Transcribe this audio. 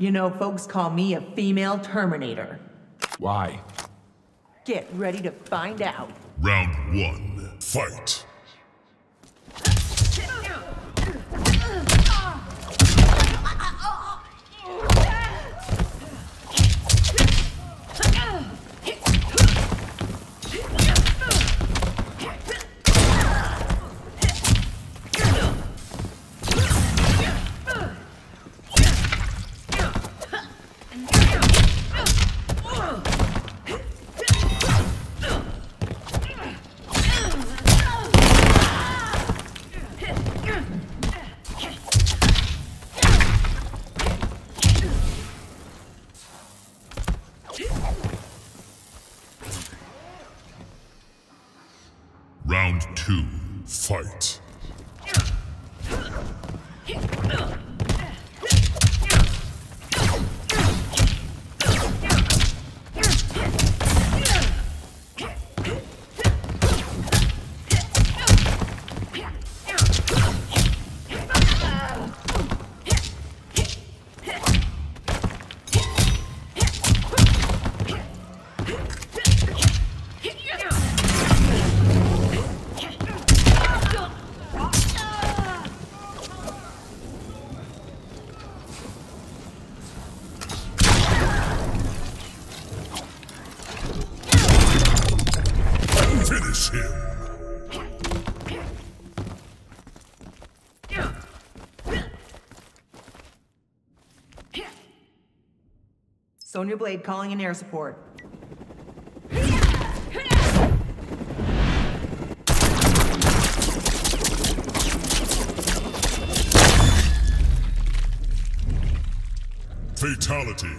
You know, folks call me a female Terminator. Why? Get ready to find out. Round one, fight. Round two, fight. Finish him. Sonya Blade calling in air support. Fatality.